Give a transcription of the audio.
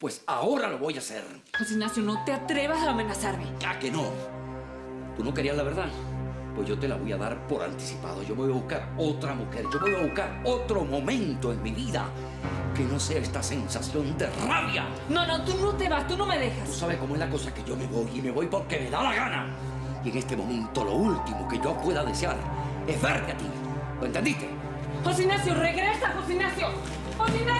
Pues ahora lo voy a hacer. José Ignacio, no te atrevas a amenazarme. ¿A que no? ¿Tú no querías la verdad? Pues yo te la voy a dar por anticipado. Yo voy a buscar otra mujer. Yo voy a buscar otro momento en mi vida que no sea esta sensación de rabia. No, no, tú no te vas, tú no me dejas. Tú sabes cómo es la cosa que yo me voy y me voy porque me da la gana. Y en este momento lo último que yo pueda desear es verte a ti. ¿Lo entendiste? José Ignacio, regresa, José Ignacio. José Ignacio.